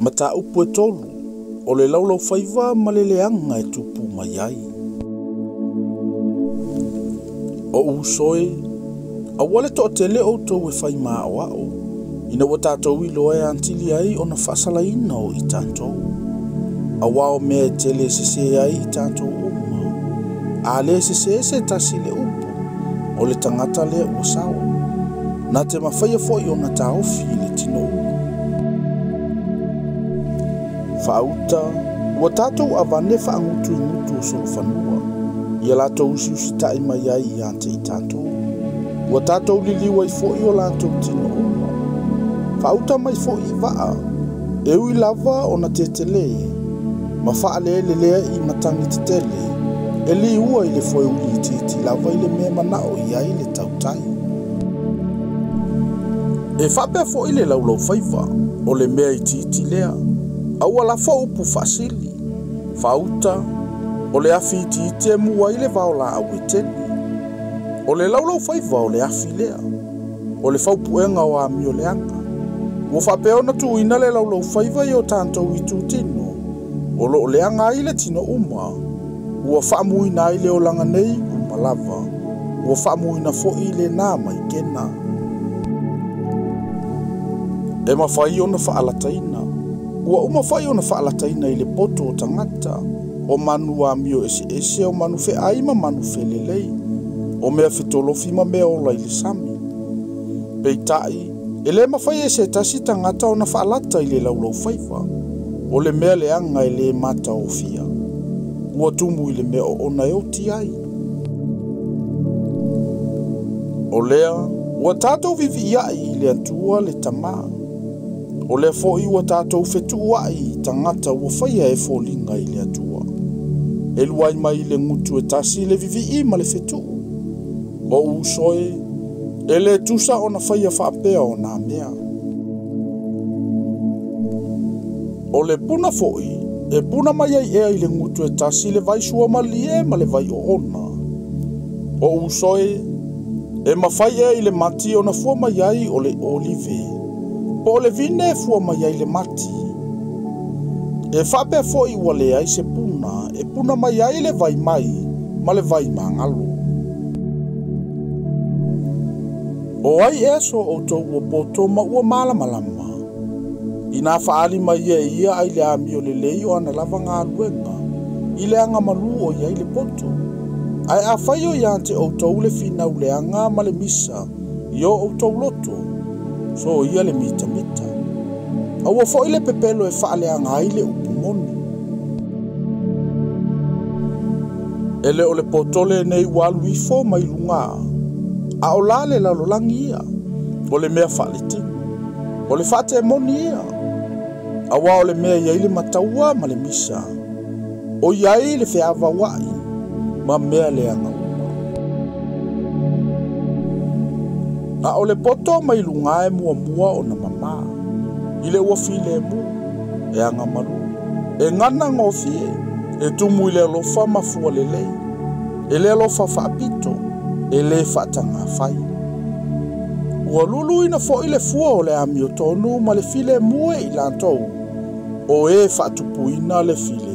mata upu e tolu o le laulau faiva ma le leaga e tupu mai ai o usoe aua le toʻatele outou e fai maʻoaʻo ina ua tatou ilo ae antili ai ona faasalaina o i tatou auā o mea e tele e sesē ai i tatou uma a lē sesē se tasi le upu o le tagata lea ua sao na te mafaia foʻi na taofi i le tino upu fauta ua tatou avane faagutu i mutu o solofanua ia latou usi usi taʻi mai ai iā te itatou ua tatou liliua i foʻi o latou tino uma faauta mai foʻi i vaa e ui lava ona tetelē ma faaleelelea i matagi tetele e liua i le foe uli titi lava i le mea manaʻo i ai le tautai e faapea foʻi le laulau faiva o le mea i titi lea aua lafa upu faasili fauta o le afi itiiti e mua i le vaolaau eteni o le laulau faiva o le afi lea e o le faupuʻega o amioleaga ona faapeaona tuuina le laulau faiva i o tatou itutino o loo leaga ai le tino uma ua faamuina ai le olaga nei uma lava ua faamuina foʻi i lenā mai kena e fa ona faalataina ua uma fai ona faalataina i le poto o tagata o manu amio eseese o manu feʻai ma manu felelei o mea fetolofi ma mea ola i le sami peitaʻi e lē mafai e se tasi tagata ona faalata i le laulau faiva o le mea leaga e lē mataofia ua tumu i le mea o e oti ai o lea ua tatou vivi viviiaʻi i le atua le tamā o le fo iwa tātou whetua i tangata ua whaia e fo linga i le atua. E luai mai le ngutu e tasi le vivi i ma le whetu. Mo usoe, e le tusa ona whaia whapea o nā mea. O le puna foi, e puna mai ai ea i le ngutu e tasi le vai sua ma lie ma le vai o ona. O usoe, e, e mawhai ea i le mati ona fua mai ai o le olive. O le olive po le vine e fua mai ai le mati. E whape fo i wale ai se puna, e puna mai ai le vai mai, ma le vai mangalo. O ai eso o tou o poto ma ua mala malama. I nā whaali mai e ia ai le ami o le leio ana lava ngā ruenga, i le anga malu o iai le poto. Ai a whaio i ante o tou le fina ule anga ma le misa, i o tou loto, so yale le mitamita aua foʻi le pepelo e faaleaga le upu moni Ele o le potole nei ua aluifo mai luga a o la le ole ia o mea faaletini o le faatemoni ia auā o le mea iai le mataua ma le misa o iai le avawai. ma mea le agaua a o le poto mai lungae mua mua o na mamā i le ua filemu e agamalu e gana gofie e tumu i le alofa mafua lelei e le alofa faapito e lē faatagafai ua luluina foʻi le fua o le amio tonu ma le filemue i latou o ē e faatupuina le file